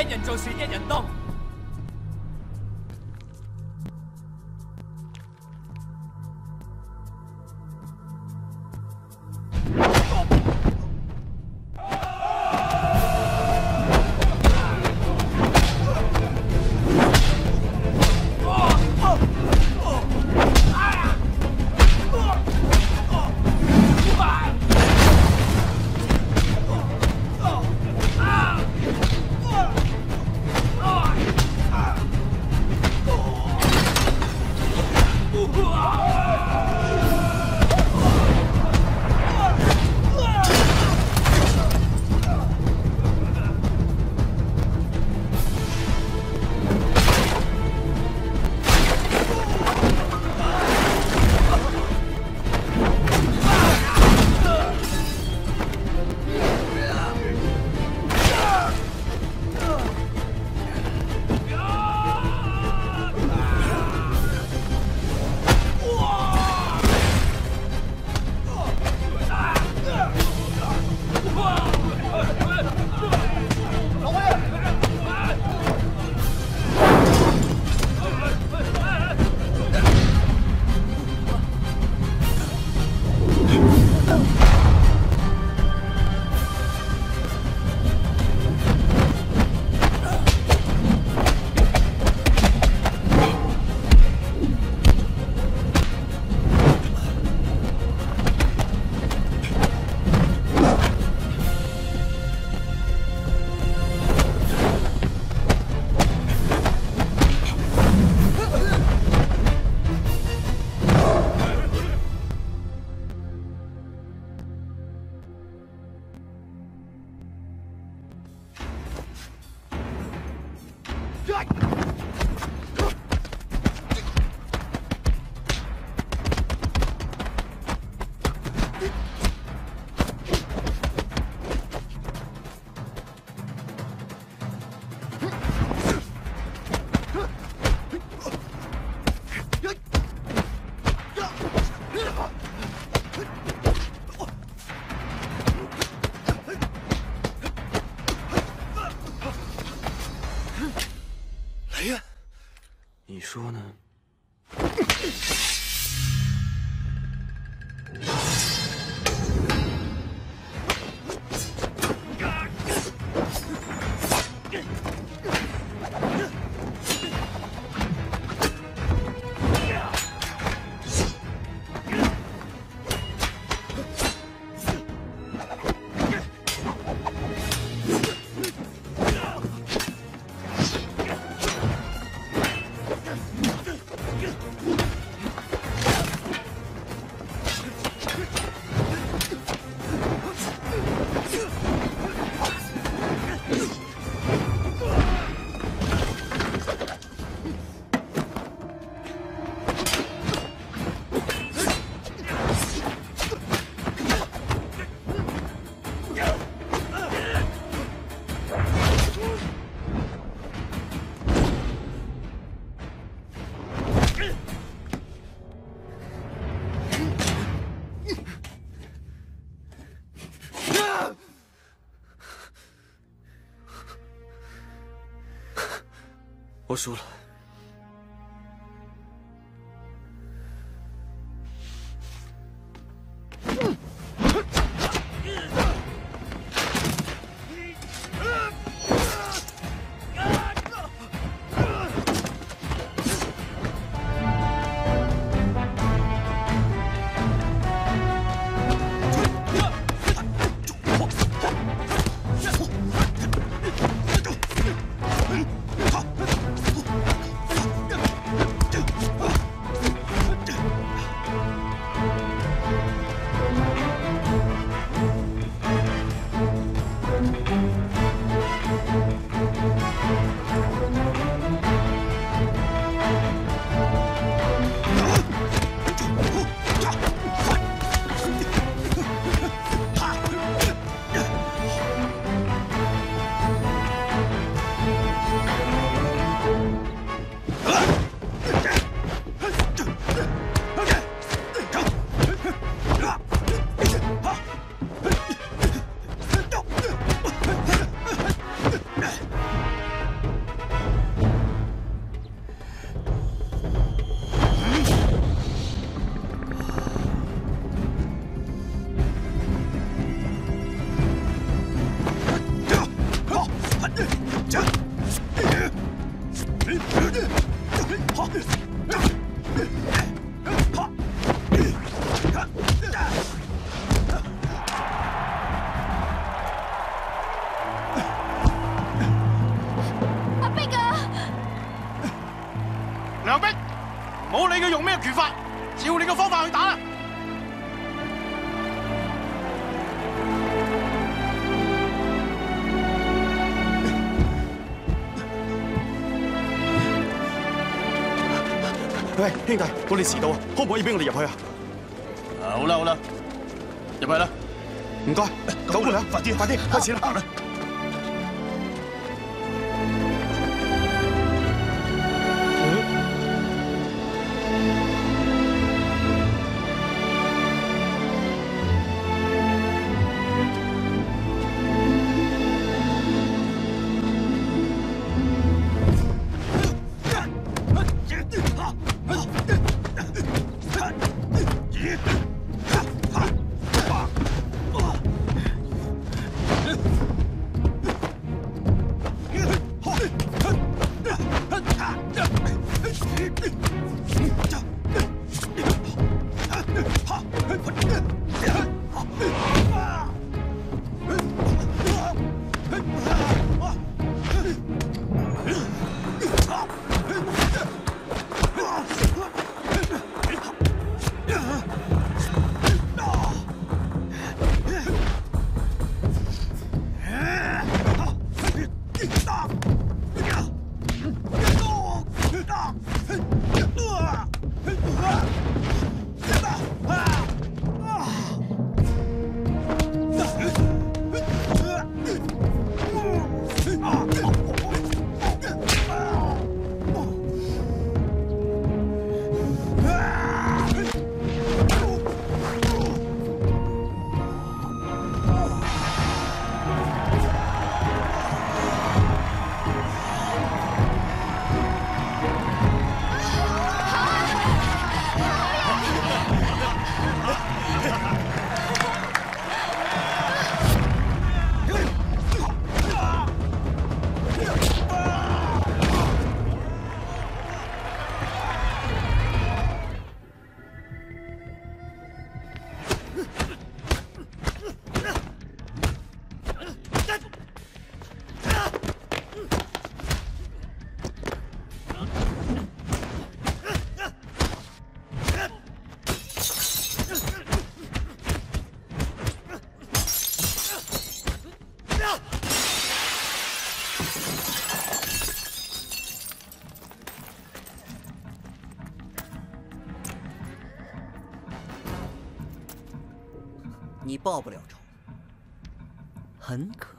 一人做事一人当。time. 我输了。佢用咩拳法？照你嘅方法去打啦！喂，兄弟，我哋迟到啊，可唔可以俾我哋入去啊？啊，好啦好啦，入去啦，唔该，走啦，快啲快啲，开始啦。你报不了仇，很可。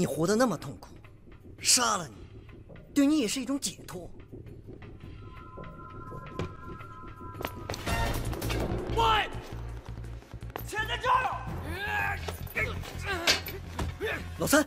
你活的那么痛苦，杀了你，对你也是一种解脱。喂，钱在这儿。老三。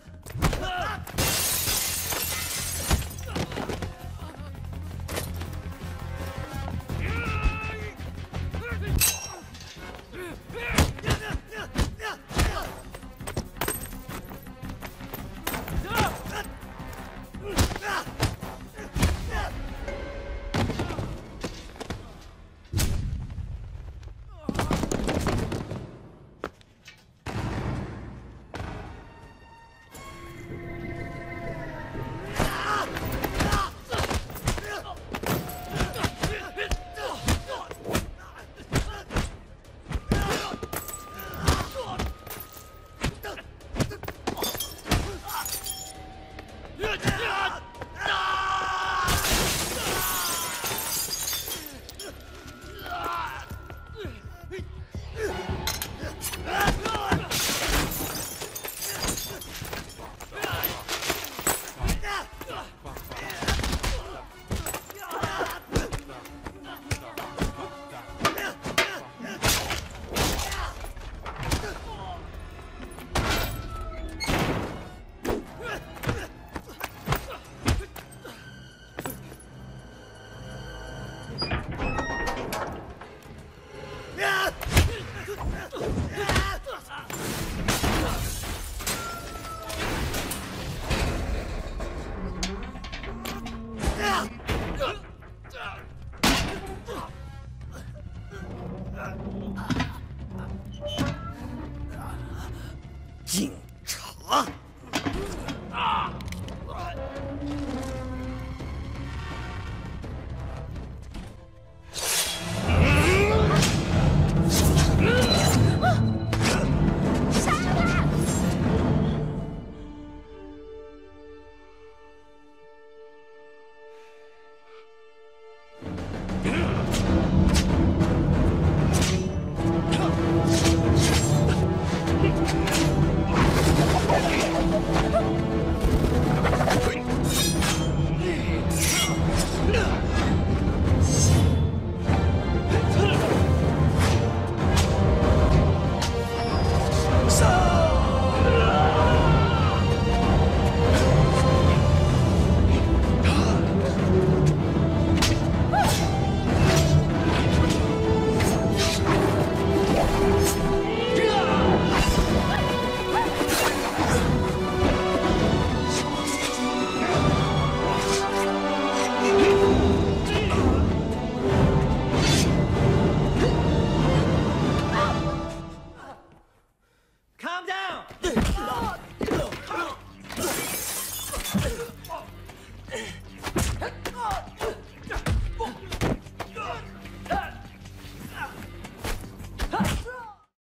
Yeah!